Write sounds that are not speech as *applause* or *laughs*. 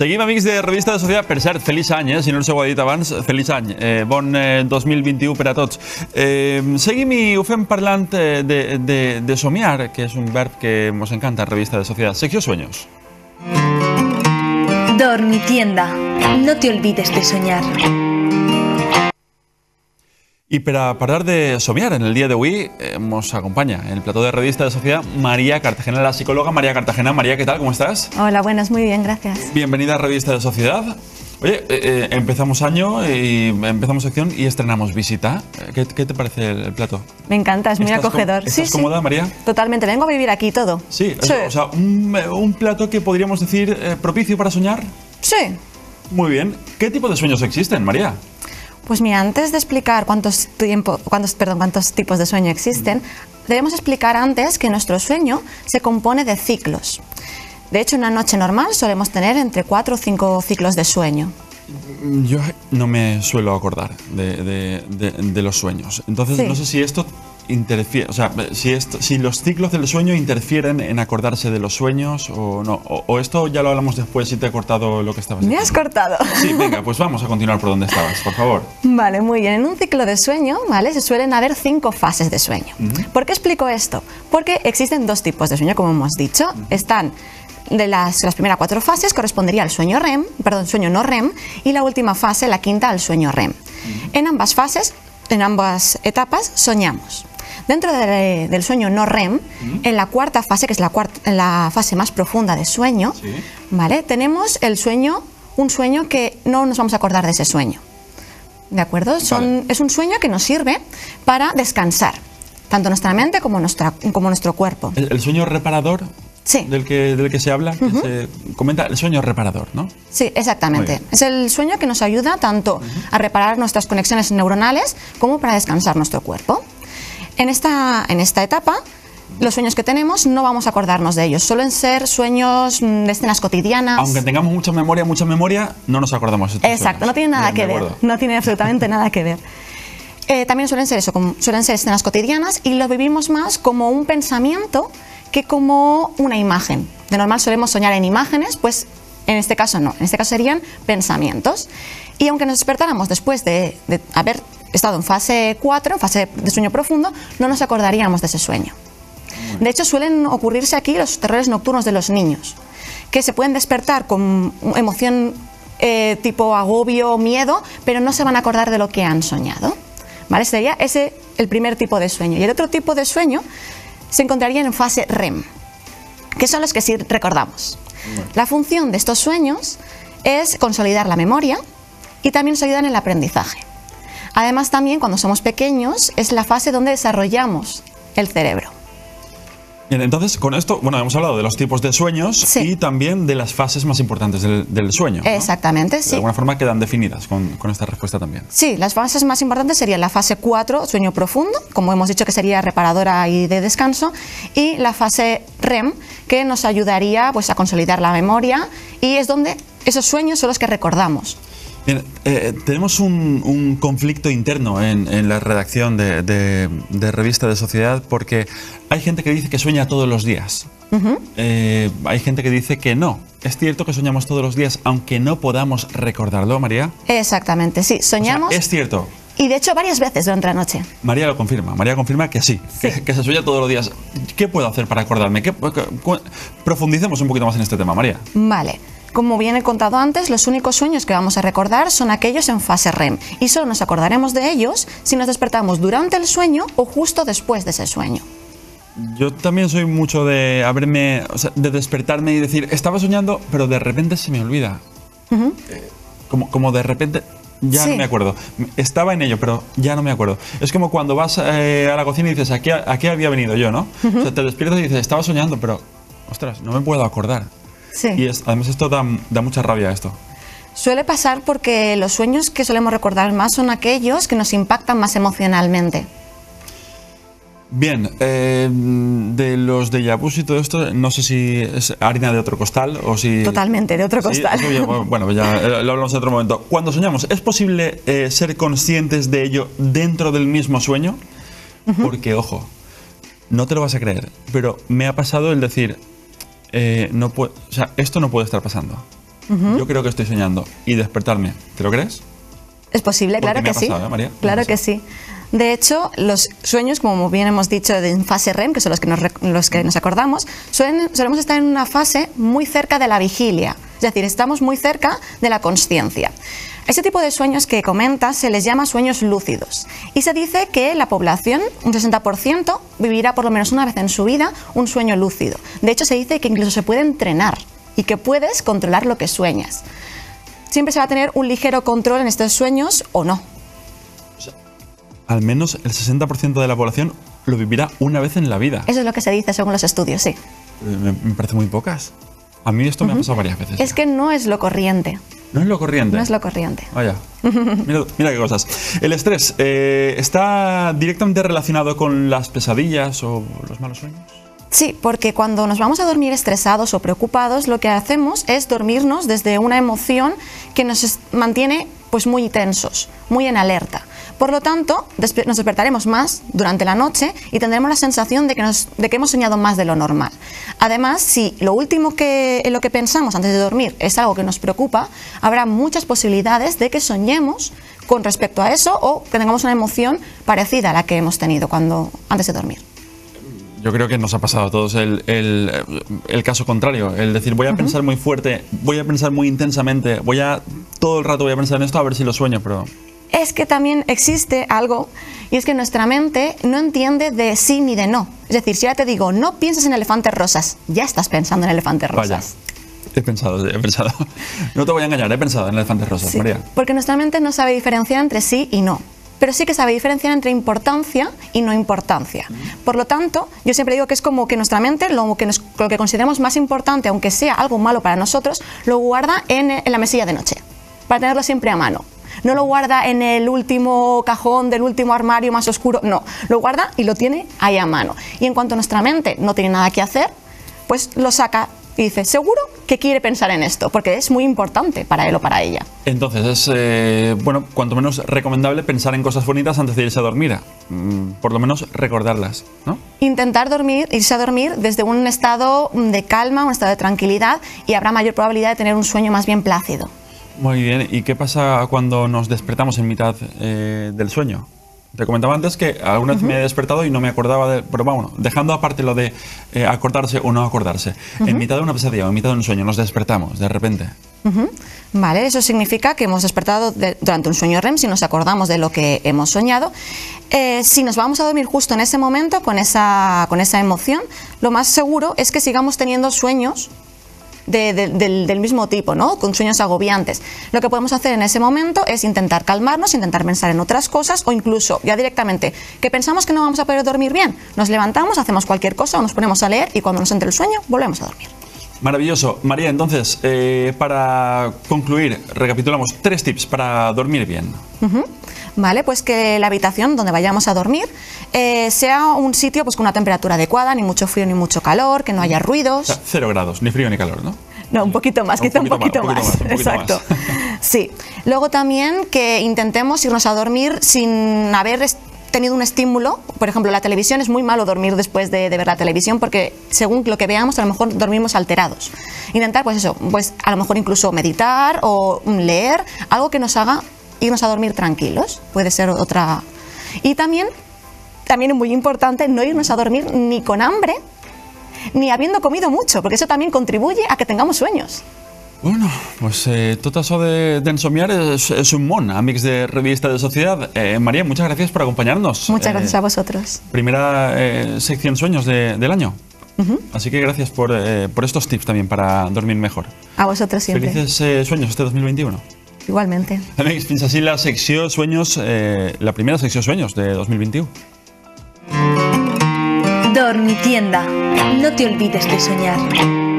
Seguim, amics de Revista de Societat. Per cert, feliç any, eh? si no us ho dit abans, feliç any. Eh, bon eh, 2021 per a tots. Eh, seguim i ho fem parlant eh, de, de, de somiar, que és un verb que ens encanta a Revista de Societat. Secció Sueños. Dormitienda. No te olvides de soñar. I per a parlar de somiar, en el dia d'avui eh, nos acompaña en el plató de Revista de Sociedad María Cartagena, la psicóloga María Cartagena. María, ¿qué tal? ¿Cómo estás? Hola, buenas, muy bien, gracias. Bienvenida a Revista de Sociedad. Oye, eh, eh, empezamos año y empezamos sección y estrenamos visita. ¿Qué, qué te parece el, el plato? Me encanta, es muy ¿Estás acogedor. ¿Estás cómoda, María? Totalmente, vengo a vivir aquí todo. Sí, Sí. o sea, un, un plato que podríamos decir eh, propicio para soñar. Sí. Muy bien. ¿Qué tipo de sueños existen, María? Pues mira, antes de explicar cuántos, tiempo, cuántos, perdón, cuántos tipos de sueño existen, debemos explicar antes que nuestro sueño se compone de ciclos. De hecho, en una noche normal solemos tener entre 4 o 5 ciclos de sueño. Yo no me suelo acordar de, de- de- de los sueños. Entonces, Sí. no sé si esto interfiere, o sea, si, esto, si los ciclos del sueño interfieren en acordarse de los sueños o no. O, o esto ya lo hablamos después si te he cortado lo que estabas ¿Me has diciendo. cortado? Sí, venga, pues vamos a continuar por donde estabas, por favor. *laughs* Vale, muy bien. En un ciclo de sueño, ¿vale? Se suelen haber cinco fases de sueño. ¿Por qué explico esto? Porque existen dos tipos de sueño, como hemos dicho. Están de las, las primeras cuatro fases correspondería al sueño REM, perdón, sueño no REM, y la última fase, la quinta, al sueño REM. En ambas fases, en ambas etapas, soñamos. Dentro de- del sueño no REM, en la cuarta fase, que es la, cuarta, la fase más profunda de sueño, Sí. ¿vale? Tenemos el sueño, un sueño que no nos vamos a acordar de ese sueño. ¿De acuerdo? Son-. Es un sueño que nos sirve para descansar, tanto nuestra mente como, nuestra, como nuestro cuerpo. El, el sueño reparador Sí. del, que, del que se habla, que se comenta, el sueño reparador, ¿no? Sí, exactamente. Es el sueño que nos ayuda tanto a reparar nuestras conexiones neuronales como para descansar nuestro cuerpo. En esta, en esta etapa, los sueños que tenemos no vamos a acordarnos de ellos. Suelen ser sueños mm, de escenas cotidianas. Aunque tengamos mucha memoria, mucha memoria, no nos acordamos de estos Exacto, sueños. no tiene nada Bien, que ver. No tiene absolutamente nada que ver. Eh, también suelen ser eso, como- suelen ser escenas cotidianas y lo vivimos más como un pensamiento que como una imagen. De normal solemos soñar en imágenes, pues en este caso no, en este caso serían pensamientos. Y aunque nos despertáramos después de, de haber estado en fase 4, en fase de sueño profundo, no nos acordaríamos de ese sueño. De hecho, suelen ocurrirse aquí los terrores nocturnos de los niños, que se pueden despertar con emoción eh, tipo agobio o miedo, pero no se van a acordar de lo que han soñado. ¿Vale? Sería ese el primer tipo de sueño. Y el otro tipo de sueño se encontraría en fase REM, que son los que sí recordamos. La función de estos sueños es consolidar la memoria y también nos ayudan en el aprendizaje. Además, también cuando somos pequeños es la fase donde desarrollamos el cerebro. Bien, entonces con esto, bueno, hemos hablado de los tipos de sueños Sí. y también de las fases más importantes del, del sueño. ¿no? Exactamente, De sí. alguna forma quedan definidas con, con esta respuesta también. Sí, las fases más importantes serían la fase 4, sueño profundo, como hemos dicho que sería reparadora y de descanso, y la fase REM, que nos ayudaría pues, a consolidar la memoria y es donde esos sueños son los que recordamos. Bien, eh, tenemos un, un conflicto interno en, en la redacción de, de- de Revista de Sociedad porque hay gente que dice que sueña todos los días. Eh, hay gente que dice que no. Es cierto que soñamos todos los días, aunque no podamos recordarlo, María. Exactamente, sí, O sea, soñamos es cierto. y de hecho varias veces durante la noche. María lo confirma. María confirma que sí, Que, que se sueña todos los días. ¿Qué puedo hacer para acordarme? ¿Qué- cu- profundicemos un poquito más en este tema, María. Vale. Como bien he contado antes, los únicos sueños que vamos a recordar son aquellos en fase REM y solo nos acordaremos de ellos si nos despertamos durante el sueño o justo después de ese sueño. Yo también soy mucho de haberme, o sea, de despertarme y decir, estaba soñando, pero de repente se me olvida. Eh, como, como de repente ya Sí. no me acuerdo. Estaba en ello, pero ya no me acuerdo. Es como cuando vas eh, a la cocina y dices, ¿a qué, a qué había venido yo, no? O sea, te despiertas y dices, estaba soñando, pero, ostras, no me puedo acordar. Sí. Y es, además esto da, da mucha rabia esto. Suele pasar porque los sueños que solemos recordar más son aquellos que nos impactan más emocionalmente. Bien, eh, de los de vus y todo esto, no sé si es harina de otro costal o si... Totalmente, de otro Sí, costal. eso ya- bueno, ya eh, lo hablamos en otro momento. Cuando soñamos, ¿es posible eh, ser conscientes de ello dentro del mismo sueño? Porque, ojo, no te lo vas a creer, pero me ha pasado el decir, eh, no puede, o sea, esto no puede estar pasando. yo creo que estoy soñando y despertarme. ¿Te lo crees? Es posible, Porque claro que sí. ¿eh, María? Claro que sí. De hecho, los sueños, como bien hemos dicho en fase REM, que son los que nos, los que nos acordamos, suelen- solemos estar en una fase muy cerca de la vigilia. Es decir, estamos muy cerca de la consciencia. Ese tipo de sueños que comentas se les llama sueños lúcidos. Y se dice que la población, un 60%, vivirá por lo menos una vez en su vida un sueño lúcido. De hecho, se dice que incluso se puede entrenar y que puedes controlar lo que sueñas. Siempre se va a tener un ligero control en estos sueños o no. Al menos el 60% de la población lo vivirá una vez en la vida. Eso es lo que se dice según los estudios, sí. Eh, Me, me parece muy pocas. A mí esto me ha pasado varias veces. Es ya. que no es lo corriente. no es lo corriente. No es lo corriente. Vaya. *laughs* Mira, mira qué cosas. El estrés eh, está directamente relacionado con las pesadillas o los malos sueños. Sí, porque cuando nos vamos a dormir estresados o preocupados, lo que hacemos es dormirnos desde una emoción que nos mantiene pues muy tensos, muy en alerta. Por lo tanto, despe- nos despertaremos más durante la noche y tendremos la sensación de que, nos- de que hemos soñado más de lo normal. Además, si lo último que, en lo que pensamos antes de dormir es algo que nos preocupa, habrá muchas posibilidades de que soñemos con respecto a eso o que tengamos una emoción parecida a la que hemos tenido cuando, antes de dormir. Yo creo que nos ha pasado a todos el, el- el caso contrario, el decir voy a pensar muy fuerte, voy a pensar muy intensamente, voy a todo el rato voy a pensar en esto a ver si lo sueño, pero es que también existe algo y es que nuestra mente no entiende de sí ni de no. Es decir, si ahora te digo, no pienses en elefantes rosas, ya estás pensando en elefantes vaya. rosas. He pensado, he pensado. *laughs* No te voy a engañar, he pensado en elefantes rosas, Sí, María. Porque nuestra mente no sabe diferenciar entre sí y no. Pero sí que sabe diferenciar entre importancia y no importancia. Por lo tanto, yo siempre digo que es como que nuestra mente, lo que, nos- lo que consideramos más importante, aunque sea algo malo para nosotros, lo guarda en, en la mesilla de noche, para tenerlo siempre a mano. No lo guarda en el último cajón del último armario más oscuro, no, lo guarda y lo tiene ahí a mano. Y en cuanto nuestra mente no tiene nada que hacer, pues lo saca y dice, seguro que quiere pensar en esto, porque es muy importante para él o para ella. Entonces es, eh, bueno, cuanto menos recomendable pensar en cosas bonitas antes de irse a dormir. Mm, Por lo menos recordarlas, ¿no? intentar dormir, irse a dormir desde un estado de calma, un estado de tranquilidad y habrá mayor probabilidad de tener un sueño más bien plácido. Muy bien, ¿y qué pasa cuando nos despertamos en mitad eh, del sueño? Te comentaba antes que alguna vez me he despertado y no me acordaba de... Pero bueno, dejando aparte lo de eh, acordarse o no acordarse. En mitad de una pesadilla o en mitad de un sueño nos despertamos de repente. Ujú. Vale, eso significa que hemos despertado de- durante un sueño REM si nos acordamos de lo que hemos soñado. Eh, si nos vamos a dormir justo en ese momento con esa, con esa emoción, lo más seguro es que sigamos teniendo sueños de- de- del, del mismo tipo, ¿no? Con sueños agobiantes. Lo que podemos hacer en ese momento es intentar calmarnos, intentar pensar en otras cosas o incluso ya directamente que pensamos que no vamos a poder dormir bien, nos levantamos, hacemos cualquier cosa o nos ponemos a leer y cuando nos entre el sueño volvemos a dormir. Maravilloso. María, entonces, eh, para concluir, recapitulamos tres tips para dormir bien. Vale, pues que la habitación donde vayamos a dormir eh, sea un sitio pues con una temperatura adecuada, ni mucho frío ni mucho calor, que no haya O ruidos. sea, cero grados, ni frío ni calor, ¿no? No, un poquito más, quizá un poquito más, un más. poquito más, un poquito Exacto. más. *laughs* Sí. Luego también que intentemos irnos a dormir sin haber tenido un estímulo. Por ejemplo, la televisión es muy malo dormir después de, ver la televisión porque según lo que veamos a lo mejor dormimos alterados. Intentar pues eso, pues a lo mejor incluso meditar o leer, algo que nos haga irnos a dormir tranquilos. Puede ser otra. Y también, también es muy importante no irnos a dormir ni con hambre ni habiendo comido mucho, porque eso también contribuye a que tengamos sueños. Bueno, pues eh, tot això de, d'ensomiar és, és un món, amics de Revista de Sociedad. Eh, María, muchas gracias por acompañarnos. Muchas Eh, gracias a vosotros. Primera eh, sección sueños de- del año. Así que gracias por, eh, por estos tips también para dormir mejor. A vosotros siempre. Felices eh, sueños este 2021. Igualmente. Amics, fins així la secció sueños, eh, la primera secció sueños de 2021. Dormitienda. No te olvides de soñar.